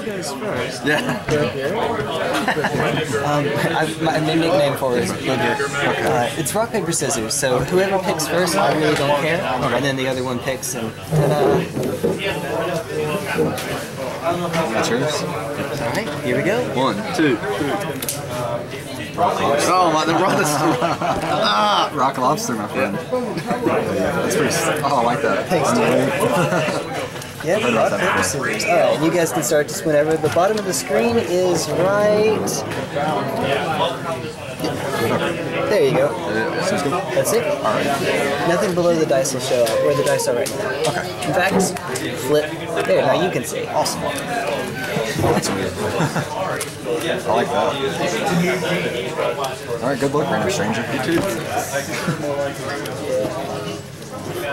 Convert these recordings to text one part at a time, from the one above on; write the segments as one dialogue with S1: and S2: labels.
S1: Who goes first?
S2: Yeah.
S3: Um, I've, my, my nickname for it is Booger. Uh, it's rock, paper, scissors, so whoever picks first, I really don't care. And then the other one picks, and ta-da.
S2: That's yours.
S3: Alright, here we go.
S2: One, two, three. Oh my, the rock ah, rock lobster, my friend. That's pretty. Oh, I like that.
S3: Thanks, dude. Yep, rock, paper, scissors. Alright, and you guys can start just whenever. The bottom of the screen is right. There you go. That's it. Alright. Nothing below the dice will show up, where the dice are right now. Okay. In fact, flip. There, now you can see.
S2: Awesome. That's weird. I like that. All right, good luck, Ranger Stranger. You too.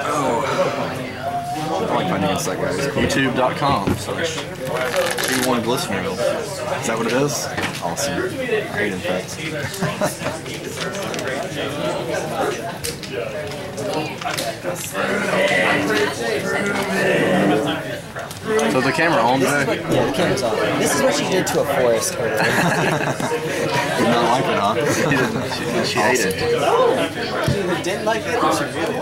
S2: Oh. I like against that guy. YouTube.com slash T1GlistenerElf. Is that what it is? Awesome. I hate infects. so the camera on
S3: This is
S2: today?
S3: what, yeah, the camera's on. This is what she did to a forest earlier.
S2: Did not like it, huh?
S1: She didn't. She, she ate it.
S3: Didn't like it? She really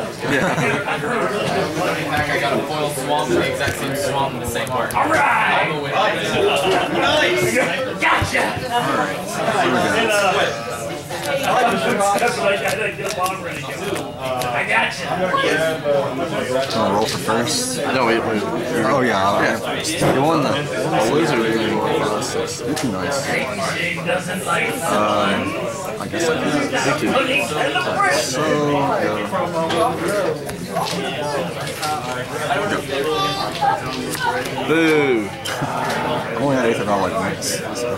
S4: Like I got a foil swamp, the exact same swamp with the same art. All right. All the way.
S2: Uh, Wanna roll for first?
S1: No, wait, wait.
S2: Oh yeah, I'll
S1: Yeah. You won the, the lizard game.
S2: You're too nice. Um, I guess I can. Thank you. So,
S1: Boo.
S2: I only had eighth of all like mix. So.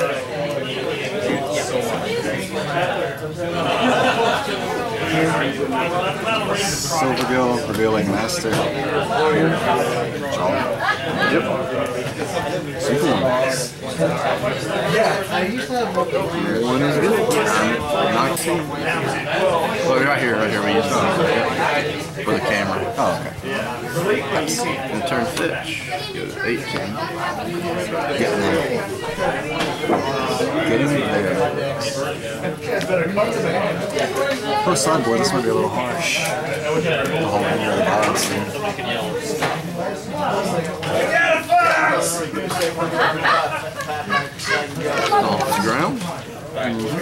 S2: Silvergill, revealing master. Jaw.
S1: Yep.
S2: Super Yeah, I used to have
S1: One is good. Nineteen. Well, you're right here, right here. We use it for the camera.
S2: Oh, okay.
S1: And turn fish. Go to 18.
S2: Get in there. Get in there. Oh, sideboard, this might be a little harsh. The whole end of the balance thing.
S1: Off the ground. Lightning bolt.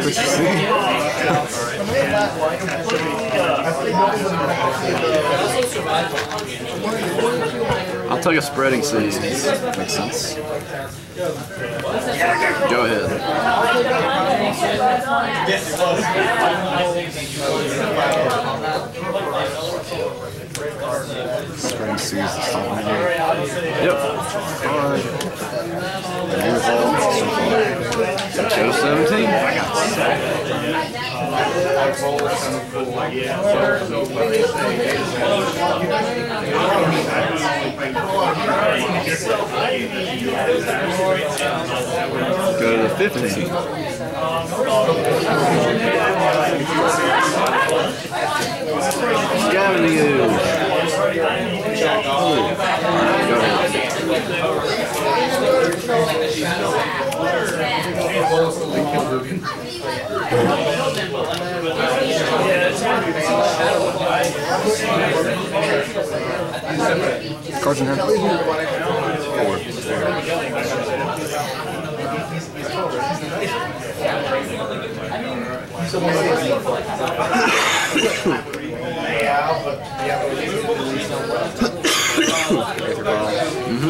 S2: what you see?
S1: I'll take a spreading seas.
S2: Makes sense.
S1: Go ahead.
S2: Seas the salt in here.
S1: Yep.
S2: Alright.
S1: Go 17. Go to 15. Scavenging ooze.
S2: Cards in hand. Aether Vial. Master.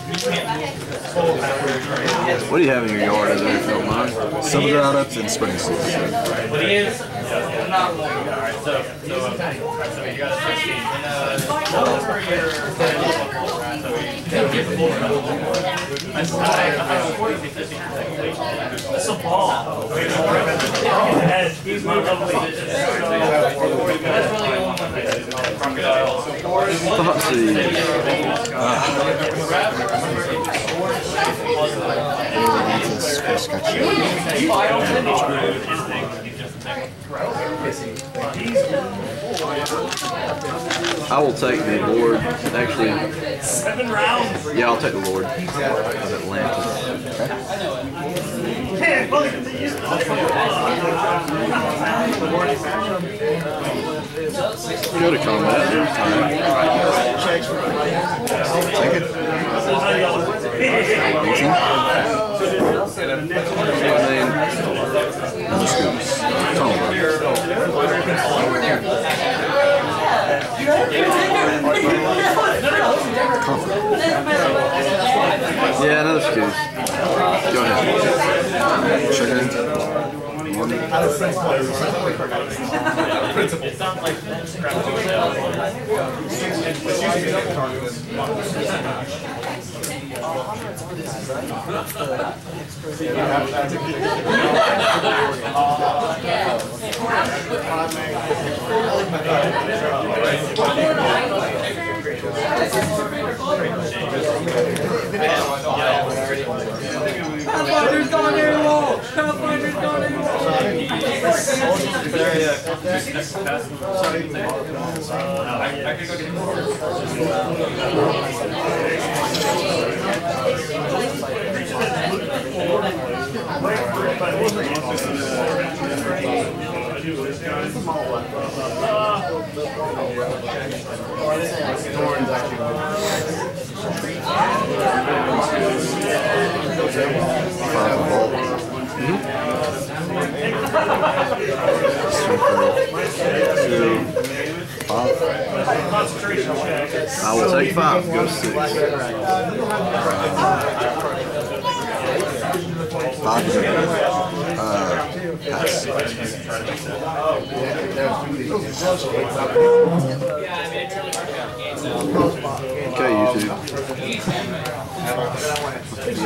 S1: What do you have in your yard, is there, you don't mind?
S2: that. Summer ground-ups and spring seeds.
S5: That's a ball. And he's up
S1: Thoughtseize.
S2: Atlantis, Cursecatcher.
S1: I will take the Lord. Actually,
S5: seven rounds.
S1: yeah, I'll take the Lord of Atlantis. Go to combat.
S2: Take it
S1: mean,
S2: Another scoops. Tunnel run. Comfort.
S1: yeah, another excuse. Go ahead.
S2: Check in. One.
S4: Pathfinder's gone wall! Pathfinder's gone.
S2: Two. Five.
S1: I will take five. Go six.
S2: Five. Uh, pass.
S1: Okay, you two.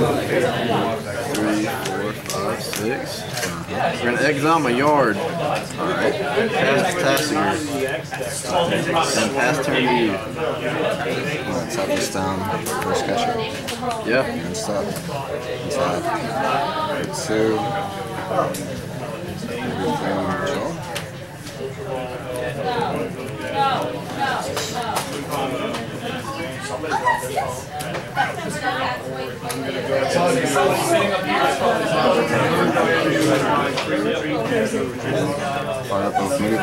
S2: luck.
S1: Three, four, five, six. We're gonna exile my yard. Alright. Pass Tassinger. And pass turn to you.
S2: Let's have this down. Cursecatcher.
S1: Yeah.
S2: And stop. Inside. Two. Fire up both mini.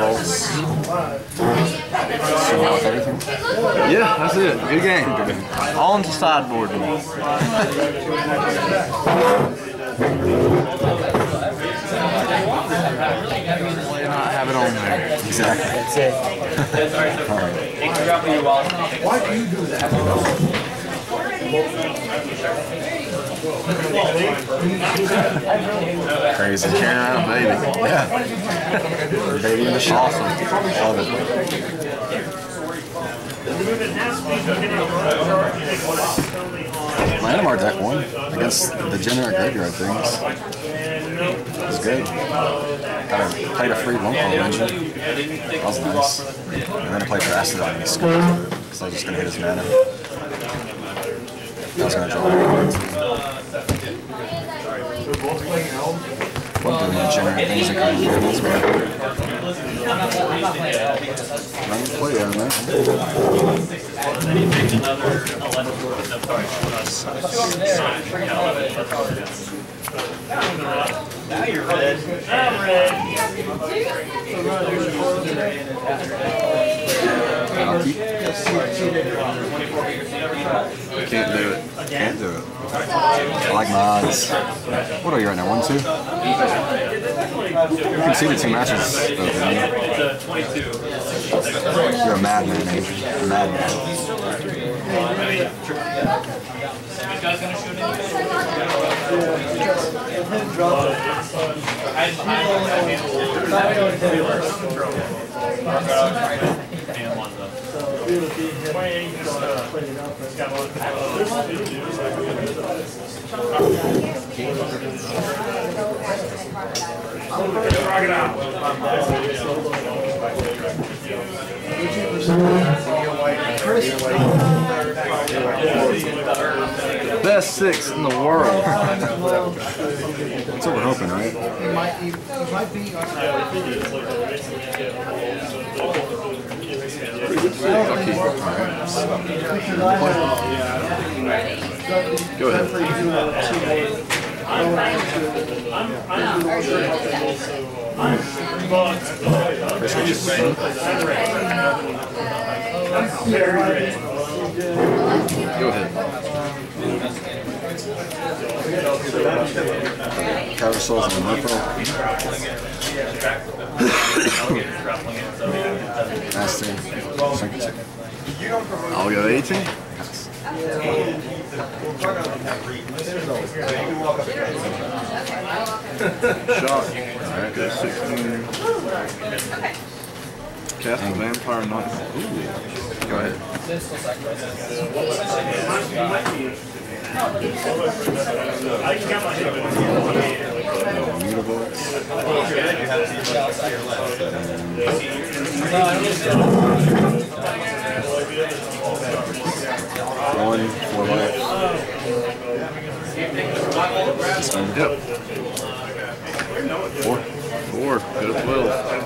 S2: So now.
S1: Yeah, that's it. Good game. On to sideboard. not have it on there.
S2: Exactly.
S3: That's it.
S2: All right. Crazy.
S1: Carolina baby.
S2: Yeah. Baby in the shop. Love it. My Animar deck won against the Degenerate Graveyard things. It's good. Got a, played a free call engine. That was nice. And then I played Drastic on his school because I was just going to hit his mana. I was going to draw What doing degenerate things that kind of weird Run the play on that. Rocky.
S1: Can't do it.
S2: Can't do it. I like my odds. What are you right now? One, two? You conceded two matches, though? You're a madman, Abe. A madman. Chris.
S1: Best six in the world.
S2: That's what we're hoping, right?
S1: Go ahead. Go ahead.
S2: Counter Souls and Murphy. Master. Second.
S1: I'll go 18. Yes. Shock. Alright, go 16. Cast a vampire knight. Ooh. Go ahead.
S2: Mutavault. One, four life.
S1: Yep.
S2: Four.
S1: Four. Go to 12.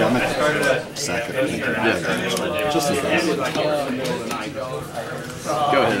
S5: Yeah,
S2: I'm at second.
S1: Yeah.
S2: Just as fast.
S1: Go ahead.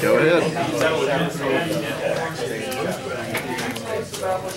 S1: Go ahead.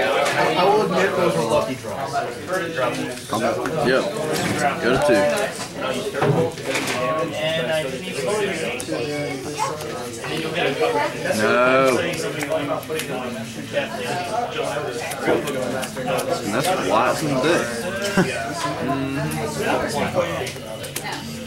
S6: I will admit those were lucky draws.
S2: Combat.
S1: Yep. Go to two. No. And that's Watts and Dick.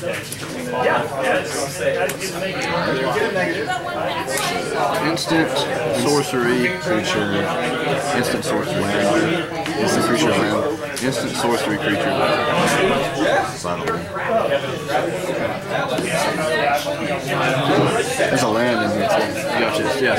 S2: no.
S1: Instant sorcery creature. Instant sorcery creature. Instant creature land. Instant sorcery creature land.
S2: There's a land in here too.
S1: Gotcha. Yeah.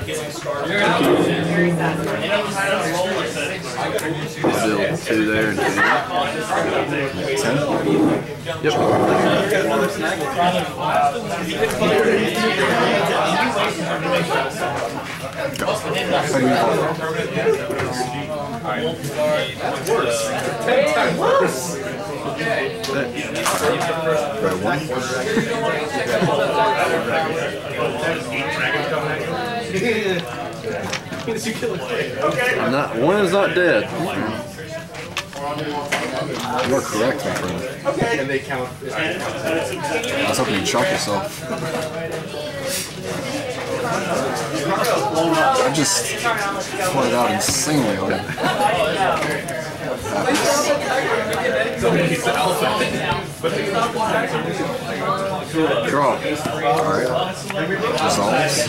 S1: Still two there and two there.
S2: Ten?
S1: Yep.
S2: Right, one.
S1: I'm not, one is not dead.
S2: You are correct, my friend.
S6: And they count.
S2: I was hoping you'd shock yourself. I just pointed out insanely hard.
S1: Draw.
S2: Alright. Resolves.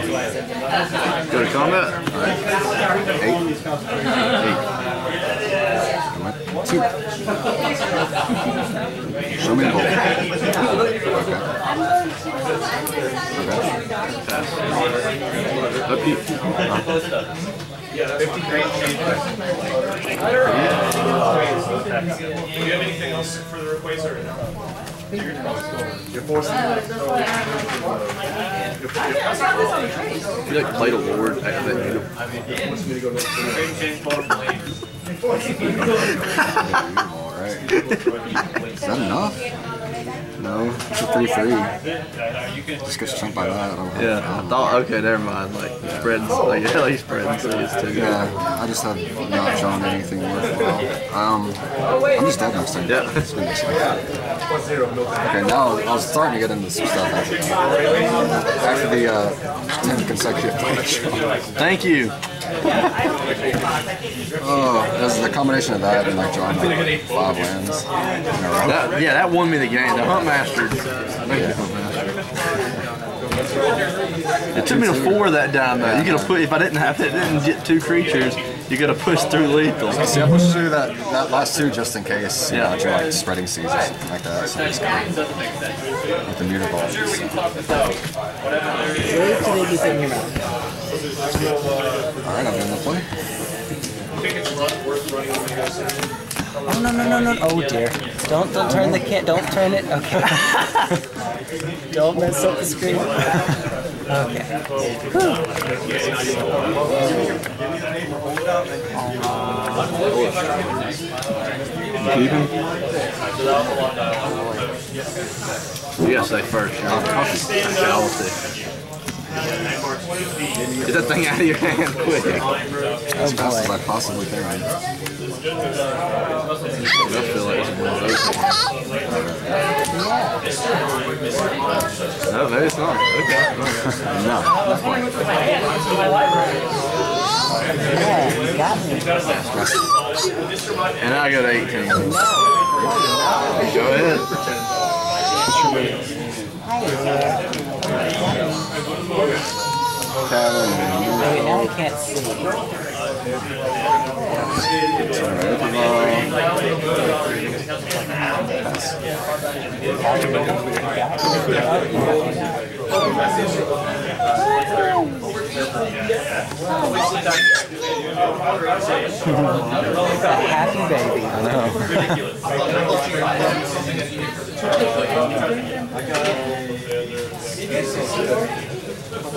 S1: Uh, Go to combat. Alright.
S2: Eight. Two. Show me the ball. Okay. Okay.
S1: Up you.
S5: Do you have anything else for the request or no?
S1: You like played a lord activate you.
S2: Alright. Is that enough? No, it's a 3 3. Just gets chunked by that. I don't know.
S1: Yeah, I thought, okay, never mind. Like, spreads, like, yeah, like spreads threes too.
S2: Yeah, I just have not drawn anything worthwhile. Um, I'm just dead next turn.
S1: Yeah.
S2: It's gonna be. Okay, now I was starting to get into some stuff after, after the uh, 10 consecutive play draw.
S1: Thank you.
S2: Oh, it was the combination of that and like drawing like five lands in a row.
S1: That, yeah, that won me the game. The Huntmaster. Thank you, Huntmaster. It took me to four that time though. You could have put if I didn't have it, didn't get two creatures. You could have push through lethal.
S2: See, I pushed through that, that last two just in case, you
S1: Yeah.
S2: know, I drew like spreading seas or something like that. So it's good. With the muter Alright, I'm doing the play.
S3: Oh no no no no! Oh dear! Don't don't turn the can don't turn it. Okay. don't mess up the screen. okay.
S2: Keeping?
S1: You first. You're on Jealousy. Get that thing out of your hand quick.
S2: Oh, as fast as I possibly can.
S1: I feel like it's one of those things. No, maybe it's not. Okay.
S2: No.
S3: Yeah, you got me.
S1: And I got 18. Go ahead.
S2: Cavern.
S3: Wait, now I can't see. Happy baby.
S2: I know.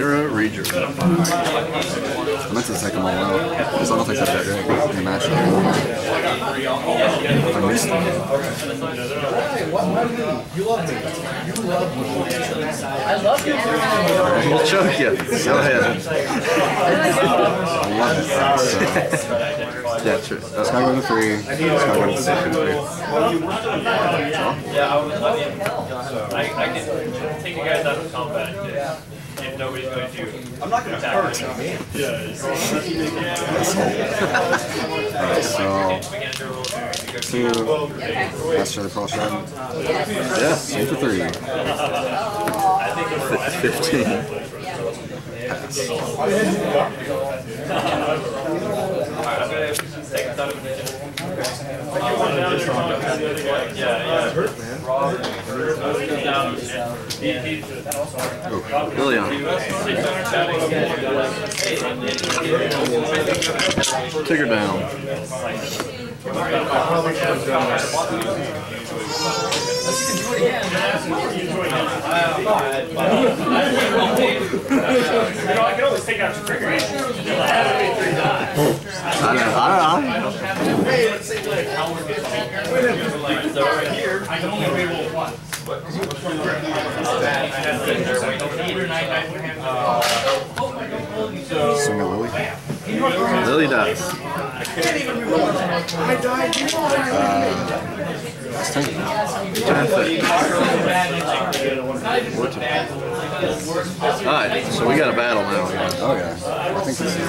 S1: a reader.
S2: I meant to take them all out. Because I don't think they're that great. You match them. I missed them.
S1: We'll choke you. Go ahead.
S2: I love it. So,
S1: Yeah, true.
S2: It's gotta go to three. It's gotta go to six.
S7: Yeah, I would let him. I, I can take you guys out of combat if, if nobody's going to. I'm not going to hurt
S2: Alright, so two. Master the cross shot.
S1: Yeah,
S2: Two for three.
S1: fifteen. Lilian. Take her down.
S7: I can always take out your trigger. Oh.
S1: I don't know. I don't know.
S7: Uh, I can only reroll one.
S2: Swing at Lily.
S1: Lily dies.
S2: That's uh, ten.
S1: Turn six. Fourteen. Alright, so we got a battle now. guys.
S2: Oh yeah. I think this is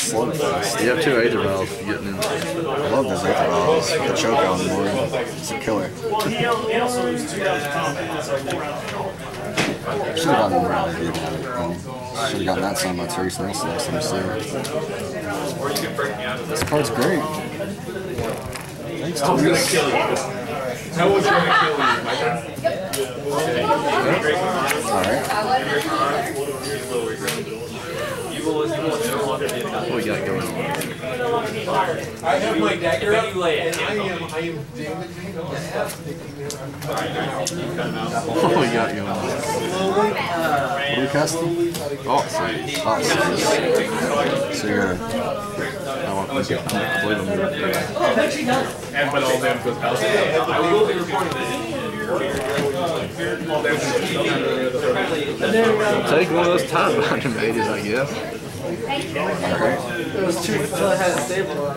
S2: slow fast.
S1: You have two Aether Vials getting in.
S2: I love this Aether Vials the choke on the board. It's a killer.
S7: Well, he, he also loses two rounds of combat, so four rounds of combat.
S2: Should have gotten more out of it. Um, Should have gotten that son by Teresa Nelson next time her. This card's great. Thanks to kill you. That was going to kill you, my friend. Yep. Yeah. Alright.
S1: What we got going on?
S8: I have my dagger up, and I am, I am damaging.
S1: What we got going on?
S2: What are we casting?
S1: Oh, see.
S2: Oh, so, so you're
S1: I want to get I believe I'm gonna
S9: And but all them goes past. I will be recording
S1: take one of those time binding babies, I guess.
S5: It was two until I had a stable on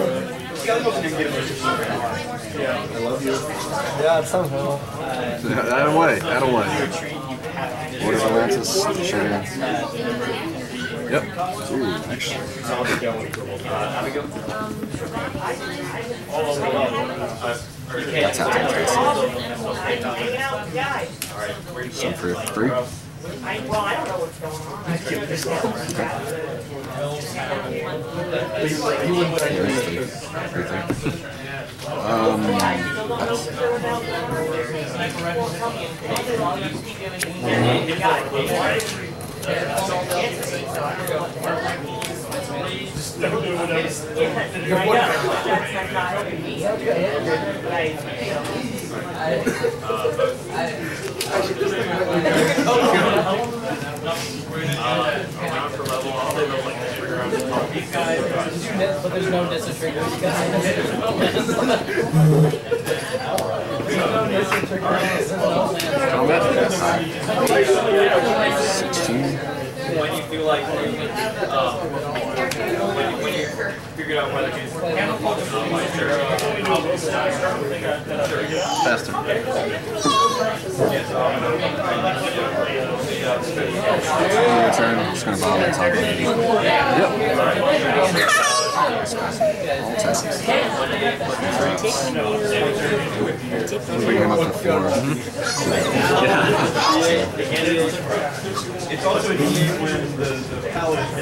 S5: somehow.
S1: That away. That away.
S2: What is Atlantis? Sure.
S1: Yep.
S2: Ooh, actually. That's how Atlantis. So for three. There's three. Three, three. Um, that's-
S10: But there's no Nissa triggers.
S1: Combat?
S2: 16.
S5: When you feel like, um, when you, when you figured out whether he's um, like,
S1: Faster.
S2: Your turn. I'm just gonna bother and talk about
S1: Yep.
S2: All Texas. Bring him up to four.
S5: it's also a game when the, the paladin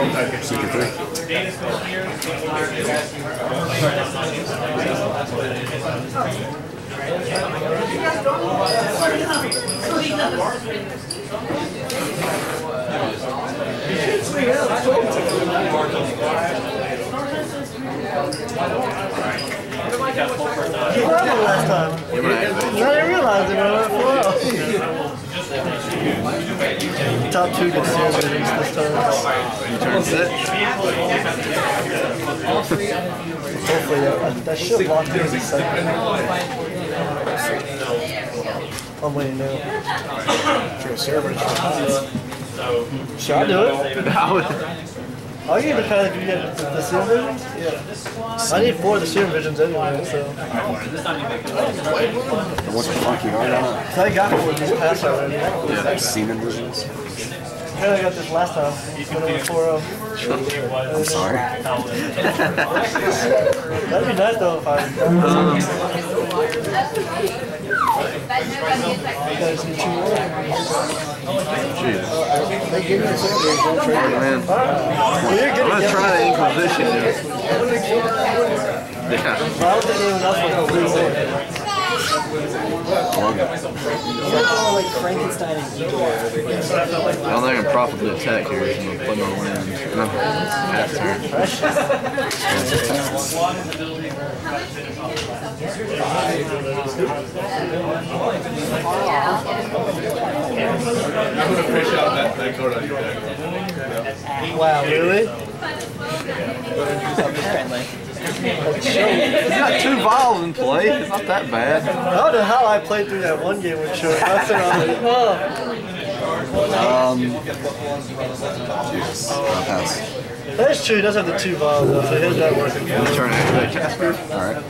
S2: Secret three.
S9: last time.
S1: You want to activate?
S9: I didn't realize it when I went flow. Top two get zero this time.
S1: You turn six.
S9: Hopefully, that, that should lock me in the second. I'm waiting now. For a server. Should I do it?
S1: I would.
S9: I'll give it a try if you get the, the Serum Visions. Yeah. I need four of the Serum Visions anyway, so.
S2: What's the funky hard on it?
S9: I got four of these past already.
S2: Serum Visions.
S9: Apparently I got this last time. When I went four of.
S2: I'm sorry.
S9: That'd be nice though if I. Guys, get you more.
S1: Jeez.
S9: They give me the Serum Visions, don't trade it.
S1: Man,
S9: Well,
S1: I'm gonna try the Inquisition. dude. Yeah.
S9: I don't think anyone else will do it. Like Frankenstein and Eagle.
S1: I don't think I can profitably attack here. So I'm gonna play my land. And I'm half turn.
S11: I'm gonna fish out that, that card on your deck.
S9: Wow, really?
S1: He's got two vials in play. It's not that bad.
S9: I don't know how I played through that one game with Show. I said, I was like, oh.
S2: Um, Jesus. Pass.
S9: That's true, he does have the two vials though, so here's that working.
S1: Let's turn activate Casper.
S2: Alright.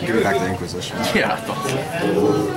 S2: Give me back the Inquisition.
S1: Yeah, I thought so.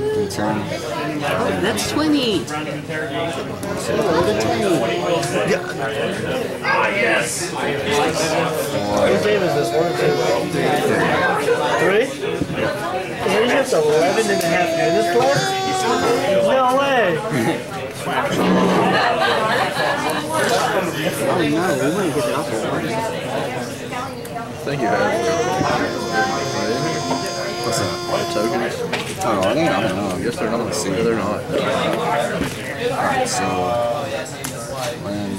S2: Your turn.
S3: That's 20. Roll the 20.
S9: What game is this? One, two, three? And he has 11 and a half minutes left? No way!
S3: Oh no, we to get the.
S1: I think you have.
S2: What's that?
S1: Tokens.
S2: Oh, are they? I don't know.
S1: I guess they're not. They're not.
S2: Alright, so. Land.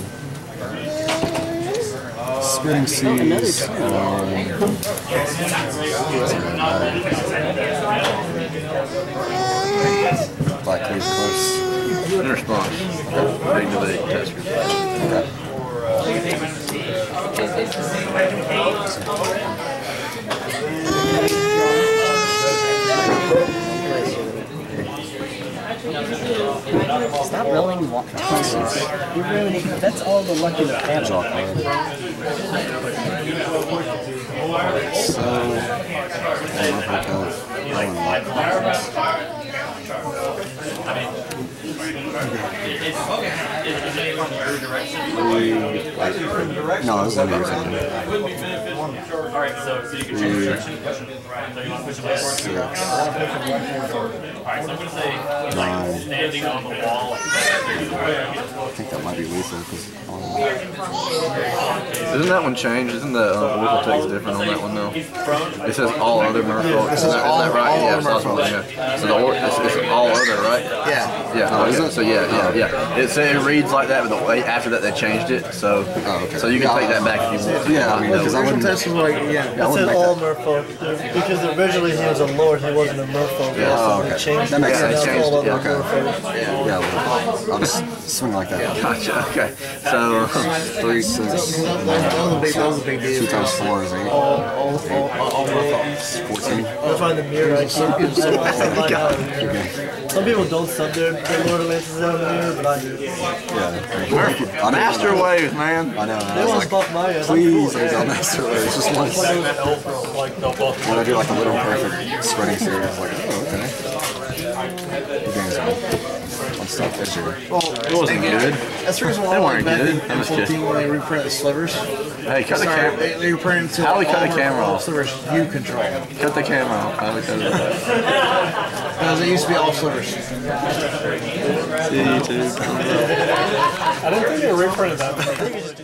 S2: Spreading seas. Blackcleave Cliffs.
S1: In response, regulate test
S2: Okay.
S3: Stop rolling wa- twenties. You really, that's all the luck in the.
S2: Draw card. So, I hotel. Island Lock. No, this is under.
S5: Alright, so, so you can change direction. So you want to push it back?
S2: Six,
S5: Alright, so I'm gonna say,
S2: nine.
S5: standing on the wall.
S2: I think that might be lethal because
S1: Isn't that one changed? Isn't the uh, Oracle text different on that one though? It says all other merfolk. Isn't that, isn't that right?
S12: all
S1: yeah,
S12: other
S1: so that's what- yeah. So the or, it's, it's all other, right?
S12: Yeah.
S1: Yeah.
S2: Oh, is
S1: okay.
S2: it?
S1: So yeah, yeah, yeah. It say it reads like that, but the after that they changed it. So
S2: Oh, okay.
S1: so you can
S2: Yeah,
S1: take that back if you want. to.
S2: Yeah, I mean, because I wouldn't.
S12: test was like, yeah.
S2: Yeah, I
S9: It
S2: wouldn't
S9: said all
S2: that.
S9: merfolk because originally he was a lord, he wasn't a merfolk.
S1: Yeah.
S2: Oh, okay.
S9: changed
S2: That makes
S9: Now
S1: sense.
S9: it's
S1: Changed
S9: all
S1: it,
S2: yeah.
S9: merfolk.
S2: Yeah, well, I'll just swing like that.
S1: Gotcha. Okay. So
S2: Three, six,
S12: That was a big, that was a big deal.
S2: two times four is eight.
S9: All, all, all, all merfolk.
S2: Fourteen.
S9: That's why in the mirror I keep it so I find the mirror.
S2: Okay.
S9: Some people don't sub their, their Lord of Atlantis out in the but I do.
S2: Yeah. I know,
S1: master
S2: I know.
S1: wave, man.
S2: I know. and I
S9: They
S2: was
S9: want to
S2: like,
S9: my ass.
S2: please, I got master wave. It's just once.
S5: Like, they'll both.
S2: When I do like a little perfect spreading seas, like, oh, okay. The game's on. I'm stuck this year.
S1: It wasn't good.
S12: That's the reason why I
S1: They
S12: like
S1: weren't
S12: back
S1: good.
S12: in
S1: That
S12: 14 when they reprinted the slivers.
S1: Hey, cut the camera.
S12: they, they reprinted to
S1: How we cut the
S12: all-
S1: camera
S12: all
S1: off?
S12: slivers you control.
S1: Cut the camera off. How we cut it off.
S12: Because it used to be all slivers.
S1: See you too.
S9: I didn't think they reprinted that.